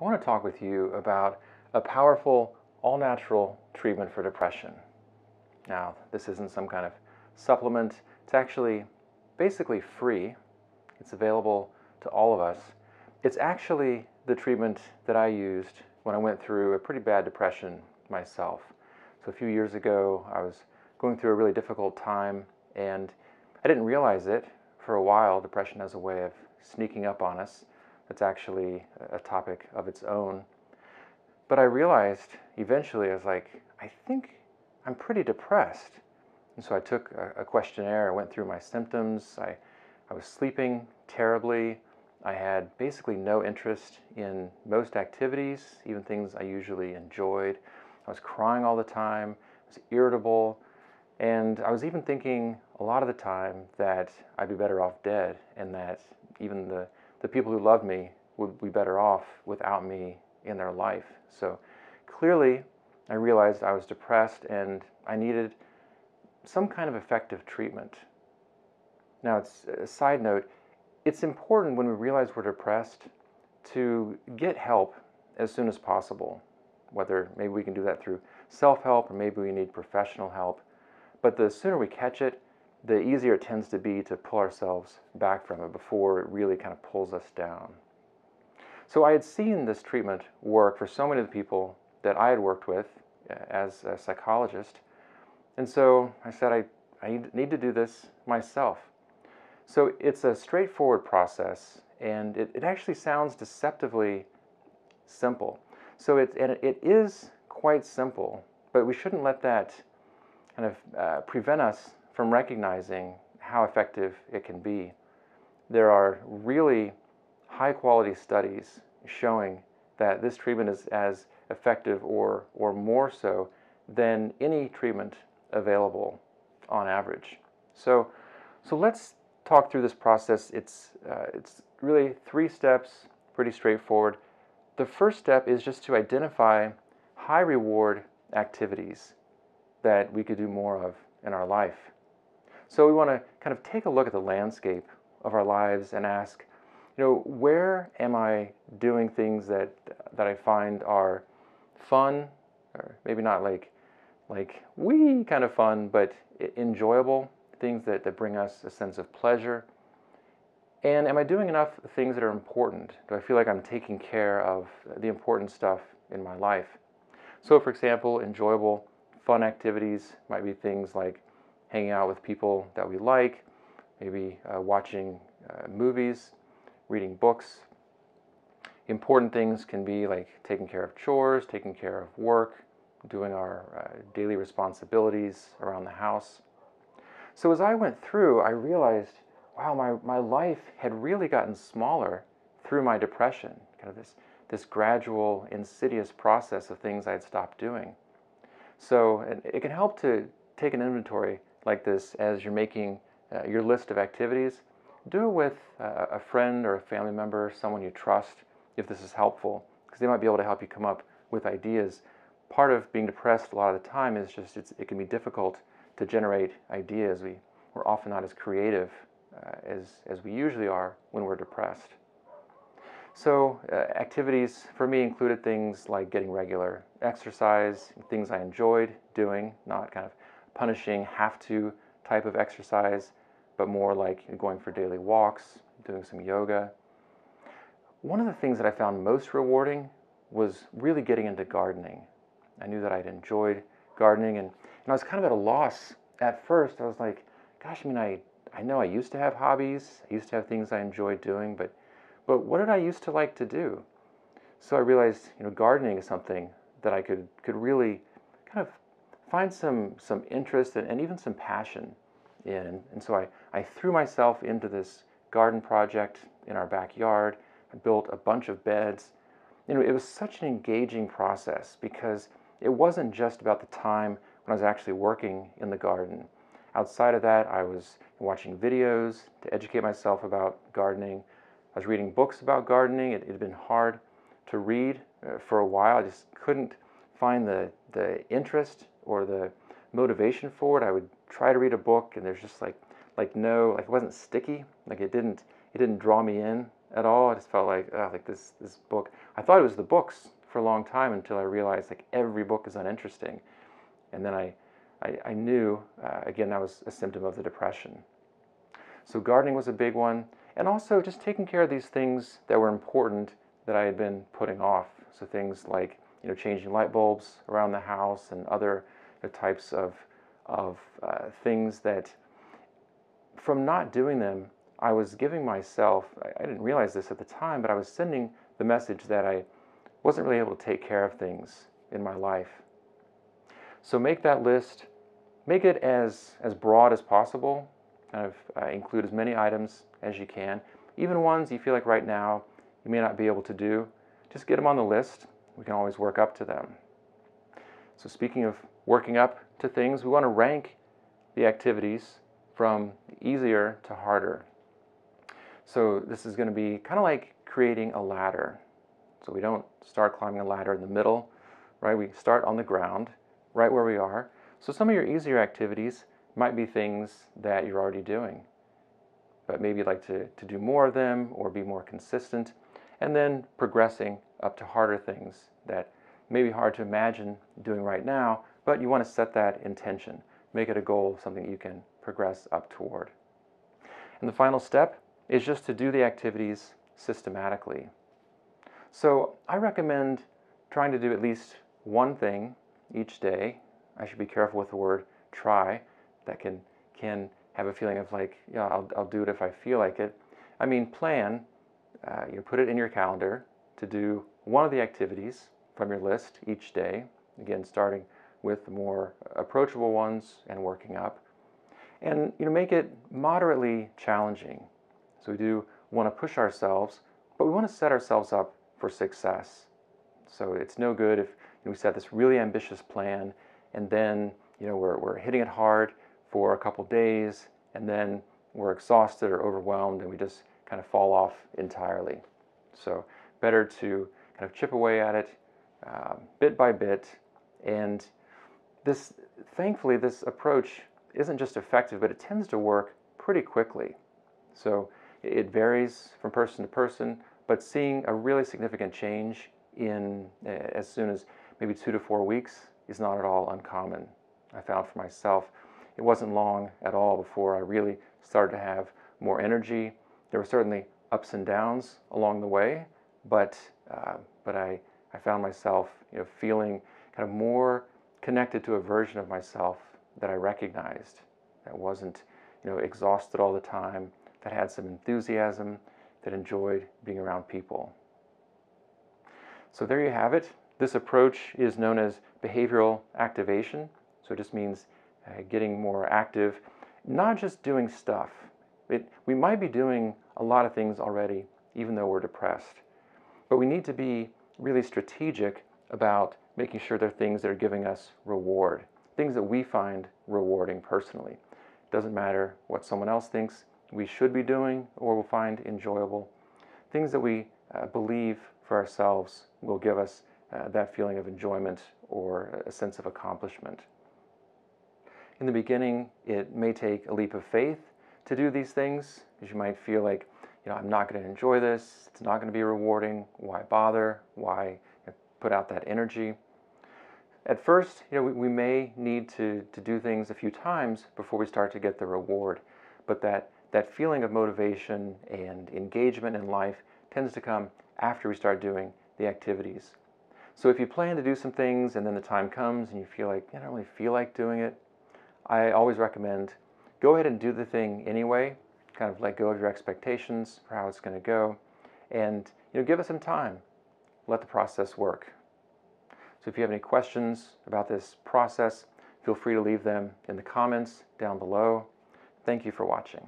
I want to talk with you about a powerful, all natural treatment for depression. Now, this isn't some kind of supplement, it's actually basically free. It's available to all of us. It's actually the treatment that I used when I went through a pretty bad depression myself. So, a few years ago, I was going through a really difficult time and I didn't realize it for a while. Depression has a way of sneaking up on us. It's actually a topic of its own. But I realized eventually, I was like, I think I'm pretty depressed. And so I took a, questionnaire, I went through my symptoms. I, I was sleeping terribly. I had basically no interest in most activities, even things I usually enjoyed. I was crying all the time, I was irritable, and I was even thinking a lot of the time that I'd be better off dead and that even the, the people who love me would be better off without me in their life. So clearly, I realized I was depressed and I needed some kind of effective treatment. Now, it's a side note, it's important when we realize we're depressed to get help as soon as possible, whether maybe we can do that through self help or maybe we need professional help. But the sooner we catch it, the easier it tends to be to pull ourselves back from it before it really kind of pulls us down. So I had seen this treatment work for so many of the people that I had worked with uh, as a psychologist. And so I said, I, I need to do this myself. So it's a straightforward process, and it, it actually sounds deceptively simple. So it, and it is quite simple, but we shouldn't let that kind of uh, prevent us from recognizing how effective it can be. There are really high quality studies showing that this treatment is as effective or, or more so than any treatment available on average. So, so let's talk through this process. It's, uh, it's really three steps, pretty straightforward. The first step is just to identify high reward activities that we could do more of in our life. So we want to kind of take a look at the landscape of our lives and ask, you know, where am I doing things that that I find are fun, or maybe not like like we kind of fun, but enjoyable things that, that bring us a sense of pleasure. And am I doing enough things that are important? Do I feel like I'm taking care of the important stuff in my life? So, for example, enjoyable fun activities might be things like hanging out with people that we like, maybe uh, watching uh, movies, reading books. Important things can be like taking care of chores, taking care of work, doing our uh, daily responsibilities around the house. So as I went through, I realized, wow, my, my life had really gotten smaller through my depression, kind of this, this gradual, insidious process of things I'd stopped doing. So it can help to take an inventory like this as you're making uh, your list of activities. Do it with uh, a friend or a family member, someone you trust, if this is helpful, because they might be able to help you come up with ideas. Part of being depressed a lot of the time is just it can be difficult to generate ideas. We, we're often not as creative uh, as, as we usually are when we're depressed. So, uh, activities for me included things like getting regular exercise, things I enjoyed doing, not kind of punishing have to type of exercise, but more like going for daily walks, doing some yoga. One of the things that I found most rewarding was really getting into gardening. I knew that I'd enjoyed gardening, and, and I was kind of at a loss at first. I was like, gosh, I mean, I, I know I used to have hobbies, I used to have things I enjoyed doing, but but what did I used to like to do? So I realized, you know, gardening is something that I could could really kind of find some some interest and, and even some passion in. And, so I, I threw myself into this garden project in our backyard. I built a bunch of beds. You know, it was such an engaging process because it wasn't just about the time when I was actually working in the garden. Outside of that, I was watching videos to educate myself about gardening. I was reading books about gardening. It, had been hard to read uh, for a while. I just couldn't find the, the interest or the motivation for it. I would try to read a book and there's just like like no like it wasn't sticky like it didn't it didn't draw me in at all. I just felt like, oh, like this this book. I thought it was the books for a long time until I realized like every book is uninteresting, and then I I, I knew uh, again that was a symptom of the depression. So gardening was a big one, and also just taking care of these things that were important that I had been putting off. So things like you know changing light bulbs around the house and other types of of uh, things that from not doing them I was giving myself, I didn't realize this at the time, but I was sending the message that I wasn't really able to take care of things in my life. So make that list, make it as, as broad as possible, kind of uh, include as many items as you can, even ones you feel like right now you may not be able to do, just get them on the list. We can always work up to them. So speaking of working up to things, we want to rank the activities from easier to harder. So this is going to be kind of like creating a ladder. So we don't start climbing a ladder in the middle, right? We start on the ground, right where we are. So some of your easier activities might be things that you're already doing, but maybe you'd like to, to do more of them or be more consistent, and then progressing up to harder things that may be hard to imagine doing right now, but you want to set that intention, make it a goal, something you can progress up toward. And the final step is just to do the activities systematically. So I recommend trying to do at least one thing each day. I should be careful with the word try. That can, can have a feeling of like, yeah, I'll, I'll do it if I feel like it. I mean, plan, uh, you put it in your calendar to do one of the activities from your list each day. Again, starting with the more approachable ones and working up. And you know, make it moderately challenging. So we do want to push ourselves, but we want to set ourselves up for success. So it's no good if you know, we set this really ambitious plan and then you know we're, we're hitting it hard for a couple days and then we're exhausted or overwhelmed and we just kind of fall off entirely. So better to kind of chip away at it uh, bit by bit. And this, thankfully, this approach isn't just effective, but it tends to work pretty quickly. So it varies from person to person, but seeing a really significant change in uh, as soon as maybe two to four weeks is not at all uncommon. I found for myself, it wasn't long at all before I really started to have more energy. There were certainly ups and downs along the way, but uh, but I, I found myself you know feeling kind of more connected to a version of myself that I recognized that wasn't you know exhausted all the time that had some enthusiasm, that enjoyed being around people. So there you have it. This approach is known as behavioral activation. So it just means uh, getting more active, not just doing stuff. It, we might be doing a lot of things already, even though we're depressed. But we need to be really strategic about making sure they're things that are giving us reward, things that we find rewarding personally. It doesn't matter what someone else thinks, we should be doing or will find enjoyable. Things that we uh, believe for ourselves will give us uh, that feeling of enjoyment or a sense of accomplishment. In the beginning, it may take a leap of faith to do these things because you might feel like, you know, I'm not going to enjoy this. It's not going to be rewarding. Why bother? Why put out that energy? At first, you know, we, we may need to, to do things a few times before we start to get the reward, but that that feeling of motivation and engagement in life tends to come after we start doing the activities. So if you plan to do some things and then the time comes and you feel like, I don't really feel like doing it, I always recommend go ahead and do the thing anyway, kind of let go of your expectations for how it's going to go, and you know, give it some time. Let the process work. So if you have any questions about this process, feel free to leave them in the comments down below. Thank you for watching.